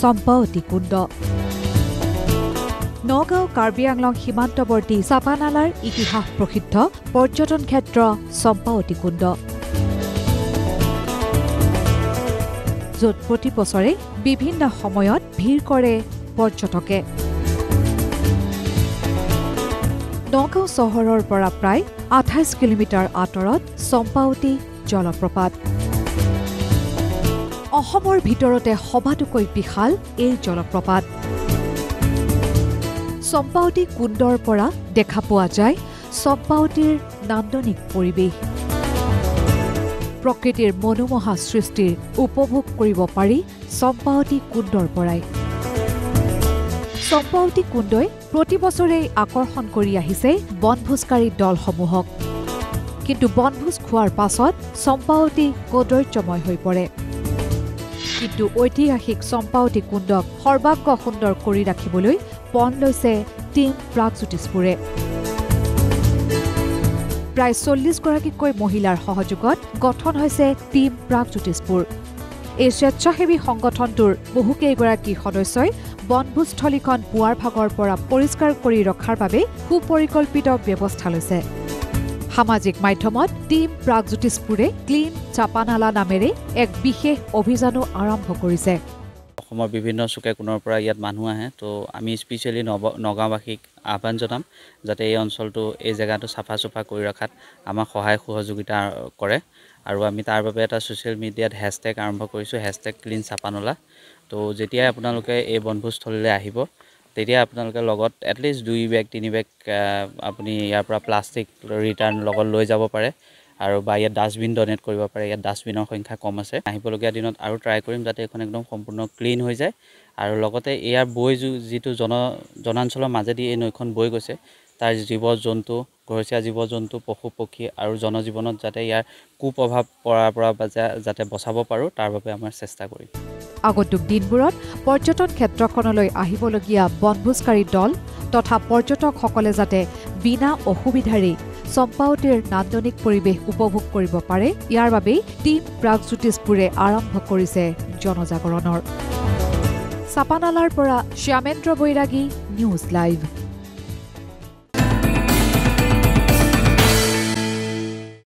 চম্পাৱতী কুণ্ড। নগাঁও কাৰ্বি আংলং সীমান্তৱৰ্তী চাপানালাৰ ইতিহাস প্ৰসিদ্ধ পৰ্যটন ক্ষেত্ৰ চম্পাৱতী কুণ্ড। য'ত প্ৰতি বছৰে বিভিন্ন সময়ত ভিৰ কৰে পৰ্যটকে। নগাঁও চহৰৰ পৰা প্ৰায় আঠাইছ কিলোমিটাৰ আঁতৰত চম্পাৱতী জলপ্ৰপাত। অসমৰ ভিতৰতে সবাতোকৈ বিশাল এই জলপ্ৰপাত। চম্পাৱতী কুণ্ডৰ পৰা দেখা পোৱা যায় চম্পাৱতীৰ নান্দনিক পৰিৱেশ। প্ৰকৃতিৰ মনোমোহা সৃষ্টিৰ উপভোগ কৰিব পাৰি চম্পাৱতী কুণ্ডৰ পৰাই। চম্পাৱতী কুণ্ডই প্ৰতি বছৰেই আকৰ্ষণ কৰি আহিছে বনভোজকাৰী দলসমূহক। কিন্তু বনভোজ খোৱাৰ পাছত চম্পাৱতী কদৰ্যময় হৈ পৰে। কিন্তু ঐতিহাসিক চম্পাৱতী কুণ্ডক সৰ্বাংগ সুন্দৰ কৰি ৰাখিবলৈ পণ লৈছে টীম প্ৰাগজ্যোতিষপুৰে। প্ৰায় চল্লিছগৰাকীকৈ মহিলাৰ সহযোগত গঠন হৈছে টীম প্ৰাগজ্যোতিষপুৰ। এই স্বেচ্ছাসেৱী সংগঠনটোৰ বহুকেইগৰাকী সদস্যই বনভোজস্থলীখন পুৱাৰ ভাগৰ পৰা পৰিষ্কাৰ কৰি ৰখাৰ বাবে সুপৰিকল্পিত ব্যৱস্থা লৈছে। সামাজিক মাধ্যমত টীম প্ৰাগজ্যোতিষপুৰে ক্লীন চাপানালা নামেৰে এক বিশেষ অভিযানো আৰম্ভ কৰিছে। অসমৰ বিভিন্ন চুকে কোণৰ পৰা ইয়াত মানুহ আহে তো আমি স্পেচিয়েলি নৱ নগাঁওবাসীক আহ্বান জনাম যাতে এই অঞ্চলটো এই জেগাটো চাফা চুফা কৰি ৰখাত আমাক সহায় সহযোগিতা কৰে। আৰু আমি তাৰ বাবে এটা ছ'চিয়েল মিডিয়াত হেছটেগ আৰম্ভ কৰিছোঁ হেছটেগ ক্লীন চাপানলা। তো যেতিয়াই আপোনালোকে এই বনভোজস্থলীলৈ আহিব তেতিয়া আপোনালোকে লগত এটলিষ্ট দুই বেগ তিনি বেগ আপুনি ইয়াৰ পৰা প্লাষ্টিক ৰিটাৰ্ণ লগত লৈ যাব পাৰে আৰু বা ইয়াত ডাষ্টবিন ডনেট কৰিব পাৰে ইয়াত ডাষ্টবিনৰ সংখ্যা কম আছে। আহিবলগীয়া দিনত আৰু ট্ৰাই কৰিম যাতে এইখন একদম সম্পূৰ্ণ ক্লিন হৈ যায়। আৰু লগতে ইয়াৰ বৈ যিটো জন জনাঞ্চলৰ মাজেদি এই নৈখন বৈ গৈছে তাৰ জীৱ জন্তু ঘৰচীয়া জীৱ জন্তু পশু পক্ষী আৰু জনজীৱনত যাতে ইয়াৰ কুপ্ৰভাৱ পৰাৰ পৰা যাতে বচাব পাৰোঁ তাৰ বাবে আমাৰ চেষ্টা কৰিম। আগন্তুক দিনবোৰত পৰ্যটন ক্ষেত্ৰখনলৈ আহিবলগীয়া বনভোজকাৰী দল তথা পৰ্যটকসকলে যাতে বিনা অসুবিধাৰেই চম্পাৱতীৰ নান্দনিক পৰিৱেশ উপভোগ কৰিব পাৰে ইয়াৰ বাবেই টীম প্ৰাগজ্যোতিষপুৰে আৰম্ভ কৰিছে জনজাগৰণৰ। চাপানালাৰ পৰা শ্যামেন্দ্ৰ বৈৰাগী নিউজ লাইভ।